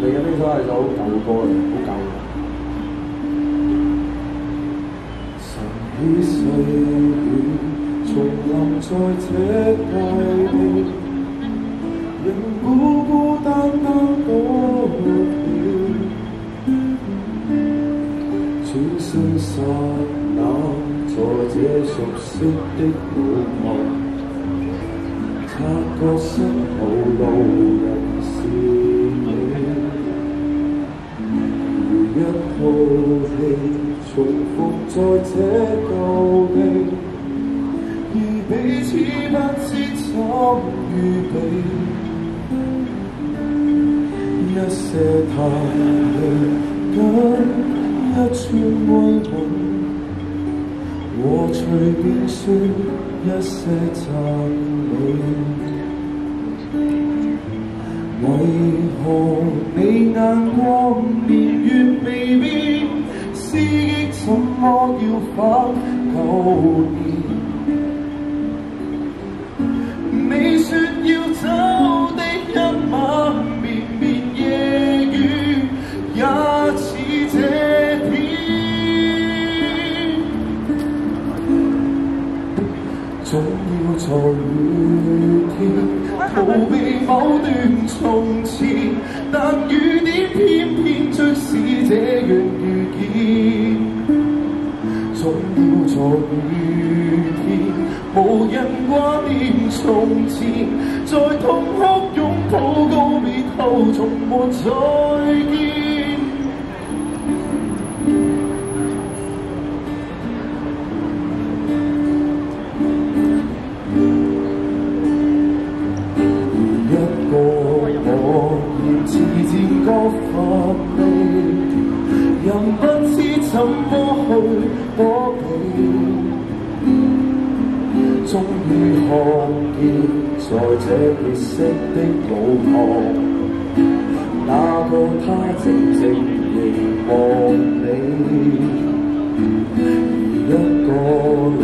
嚟緊呢首係首舊歌嚟，好舊。晨曦細雨，重臨在這大地，人孤孤單單躲了，轉身剎在這熟悉的路旁，察覺身後路人是你。如一套戏重複在这旧地，而彼此不知怎预备。一些嘆氣跟一串慰問，和随便说一些赞美。为何你眼光年月未变，思忆怎么要返舊年？总要在雨天逃避某段从前，但雨点偏偏最是这样遇见。总要在雨天，无人挂念从前，在痛哭拥抱告别后，从没再见。人不知怎么去躲避。終於看見，在這別色的路旁，那個他静静凝望你。而一個你，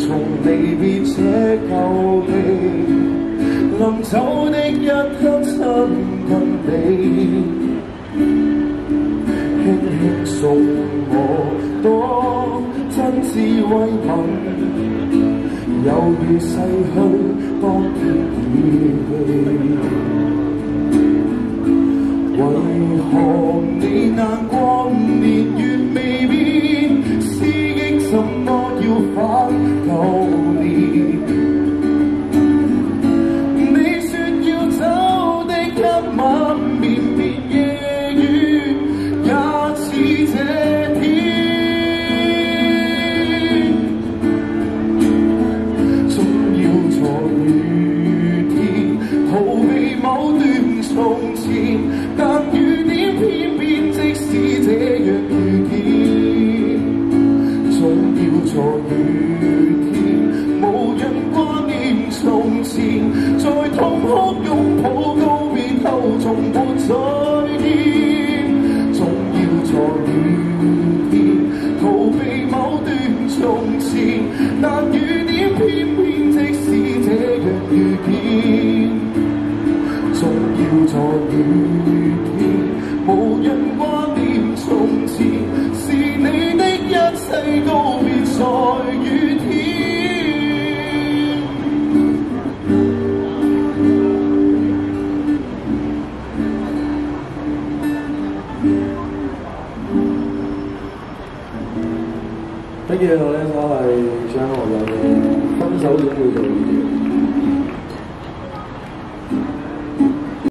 從離別這舊地。臨走的一刻親近你，轻轻送我多真挚慰问，犹如逝去当天雨。为何你难过？哭拥抱告别后从没再见。总要在雨天，逃避某段从前，但雨点偏偏即使这样遇见。总要在雨天，无人跟住呢首係張學友嘅《分手總會在雨天》。